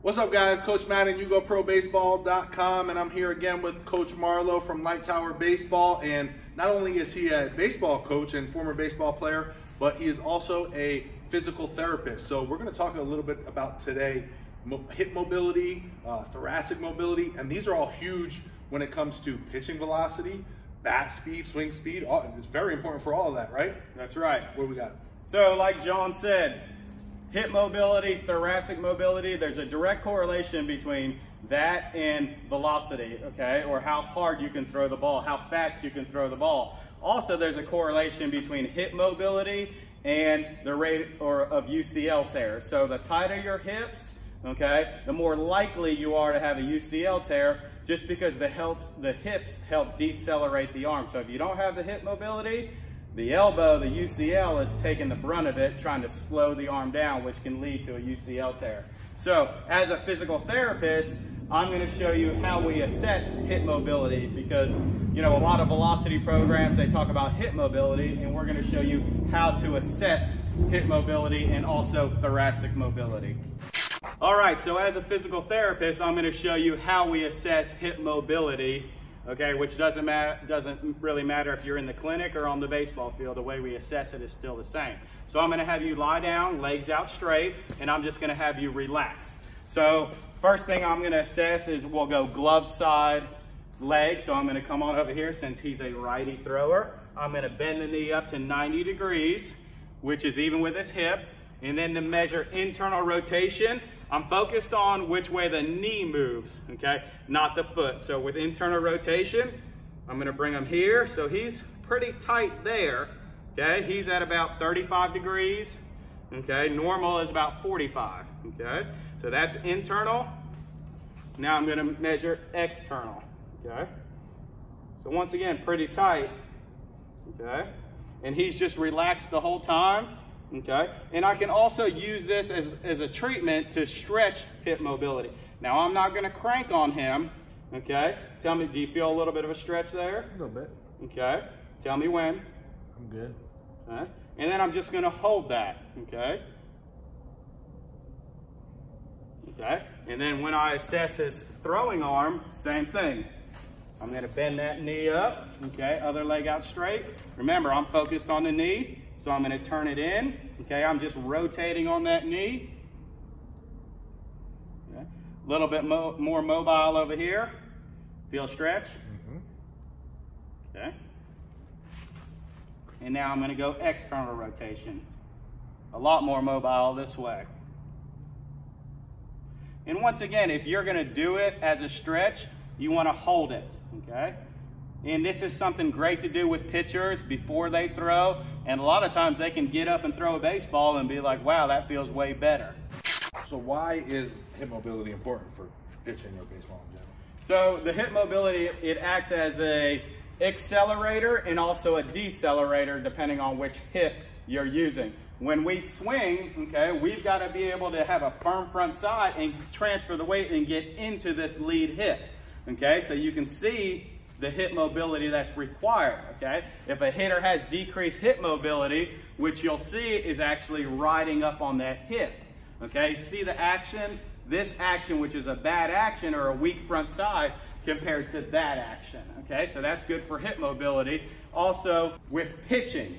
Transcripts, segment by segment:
What's up, guys? Coach Madden, and YouGoProBaseball.com, and I'm here again with Coach Marlo from Light Tower Baseball. And not only is he a baseball coach and former baseball player, but he is also a physical therapist. So we're going to talk a little bit about today hip mobility, uh, thoracic mobility, and these are all huge when it comes to pitching velocity, bat speed, swing speed. All, it's very important for all of that, right? That's right. What do we got? So, like John said, hip mobility, thoracic mobility, there's a direct correlation between that and velocity, okay? Or how hard you can throw the ball, how fast you can throw the ball. Also, there's a correlation between hip mobility and the rate or of UCL tear. So the tighter your hips, okay, the more likely you are to have a UCL tear just because the, helps, the hips help decelerate the arm. So if you don't have the hip mobility, the elbow, the UCL, is taking the brunt of it, trying to slow the arm down, which can lead to a UCL tear. So as a physical therapist, I'm gonna show you how we assess hip mobility because you know a lot of velocity programs, they talk about hip mobility and we're gonna show you how to assess hip mobility and also thoracic mobility. All right, so as a physical therapist, I'm gonna show you how we assess hip mobility, okay, which doesn't, matter, doesn't really matter if you're in the clinic or on the baseball field, the way we assess it is still the same. So I'm gonna have you lie down, legs out straight, and I'm just gonna have you relax. So first thing I'm gonna assess is we'll go glove side leg. So I'm gonna come on over here since he's a righty thrower. I'm gonna bend the knee up to 90 degrees, which is even with his hip. And then to measure internal rotation, I'm focused on which way the knee moves, okay, not the foot. So with internal rotation, I'm gonna bring him here. So he's pretty tight there, okay? He's at about 35 degrees, okay? Normal is about 45, okay? So that's internal. Now I'm gonna measure external, okay? So once again, pretty tight, okay? And he's just relaxed the whole time okay? And I can also use this as, as a treatment to stretch hip mobility. Now I'm not gonna crank on him, okay? Tell me, do you feel a little bit of a stretch there? A little bit. Okay, tell me when. I'm good. Okay, and then I'm just gonna hold that, okay? Okay, and then when I assess his throwing arm, same thing. I'm gonna bend that knee up, okay, other leg out straight. Remember, I'm focused on the knee, so I'm going to turn it in. Okay, I'm just rotating on that knee. A okay. little bit mo more mobile over here. Feel stretch? Mm -hmm. Okay. And now I'm going to go external rotation. A lot more mobile this way. And once again, if you're going to do it as a stretch, you want to hold it, okay? And this is something great to do with pitchers before they throw. And a lot of times they can get up and throw a baseball and be like, wow, that feels way better. So why is hip mobility important for pitching or baseball in general? So the hip mobility, it acts as a accelerator and also a decelerator depending on which hip you're using. When we swing, okay, we've got to be able to have a firm front side and transfer the weight and get into this lead hip. Okay, so you can see the hip mobility that's required, okay? If a hitter has decreased hip mobility, which you'll see is actually riding up on that hip, okay? See the action? This action, which is a bad action or a weak front side, compared to that action, okay? So that's good for hip mobility. Also, with pitching,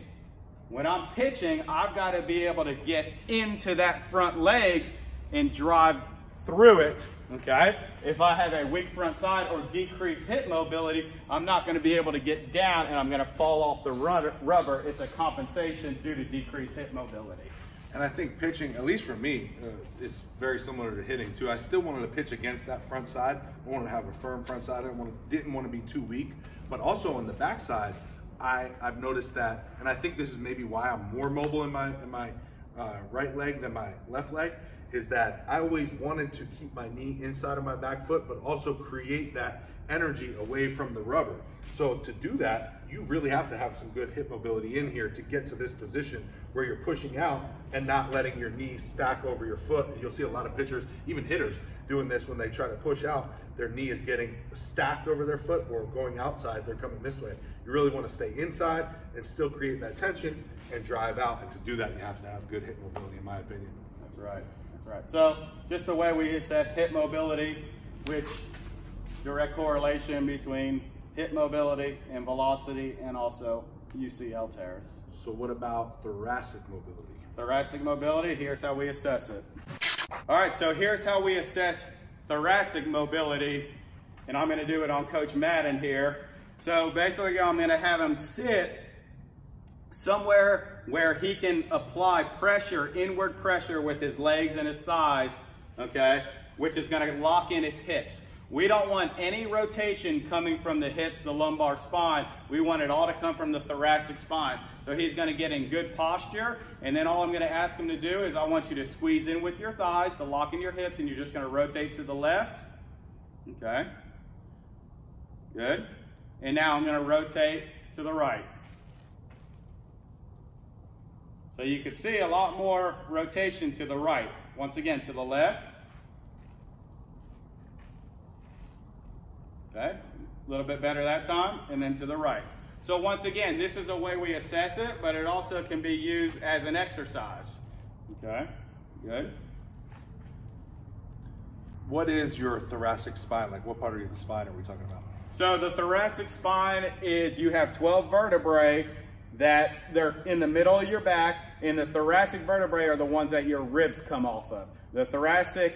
when I'm pitching, I've got to be able to get into that front leg and drive through it, okay? If I have a weak front side or decreased hip mobility, I'm not gonna be able to get down and I'm gonna fall off the rubber. It's a compensation due to decreased hip mobility. And I think pitching, at least for me, uh, is very similar to hitting too. I still wanted to pitch against that front side. I wanted to have a firm front side. I didn't want to, didn't want to be too weak. But also on the back side, I, I've noticed that, and I think this is maybe why I'm more mobile in my, in my uh, right leg than my left leg, is that I always wanted to keep my knee inside of my back foot, but also create that energy away from the rubber. So to do that, you really have to have some good hip mobility in here to get to this position where you're pushing out and not letting your knee stack over your foot. You'll see a lot of pitchers, even hitters, doing this when they try to push out. Their knee is getting stacked over their foot or going outside, they're coming this way. You really want to stay inside and still create that tension and drive out. And to do that, you have to have good hip mobility, in my opinion. That's right. Right. So just the way we assess hip mobility, which direct correlation between hip mobility and velocity and also UCL tears. So what about thoracic mobility? Thoracic mobility, here's how we assess it. All right, so here's how we assess thoracic mobility, and I'm gonna do it on Coach Madden here. So basically I'm gonna have him sit somewhere where he can apply pressure, inward pressure with his legs and his thighs, okay, which is gonna lock in his hips. We don't want any rotation coming from the hips, the lumbar spine. We want it all to come from the thoracic spine. So he's gonna get in good posture, and then all I'm gonna ask him to do is I want you to squeeze in with your thighs to lock in your hips, and you're just gonna rotate to the left, okay? Good. And now I'm gonna rotate to the right. So you can see a lot more rotation to the right. Once again, to the left. Okay, a little bit better that time, and then to the right. So once again, this is a way we assess it, but it also can be used as an exercise. Okay, good. What is your thoracic spine? Like what part of the spine are we talking about? So the thoracic spine is you have 12 vertebrae that they're in the middle of your back, and the thoracic vertebrae are the ones that your ribs come off of. The thoracic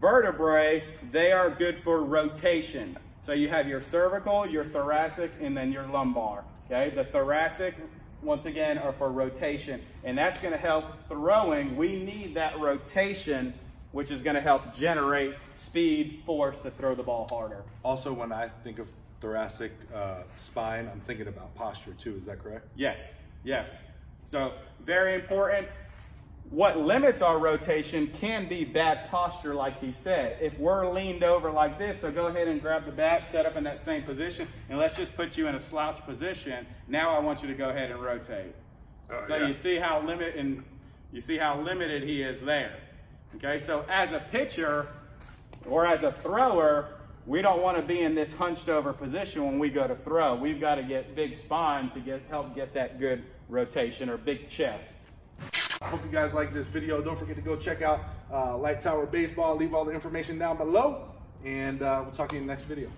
vertebrae, they are good for rotation. So you have your cervical, your thoracic, and then your lumbar. Okay, the thoracic, once again, are for rotation, and that's going to help throwing. We need that rotation, which is going to help generate speed, force to throw the ball harder. Also, when I think of thoracic uh, spine, I'm thinking about posture too. Is that correct? Yes, yes. So very important what limits our rotation can be bad posture, like he said. If we're leaned over like this, so go ahead and grab the bat, set up in that same position, and let's just put you in a slouch position. Now I want you to go ahead and rotate. Oh, so yeah. you see how limit and you see how limited he is there. Okay, so as a pitcher or as a thrower, we don't want to be in this hunched over position when we go to throw. We've got to get big spine to get help get that good rotation or big chest. I hope you guys like this video. Don't forget to go check out uh, Light Tower Baseball. Leave all the information down below. And uh, we'll talk to you in the next video.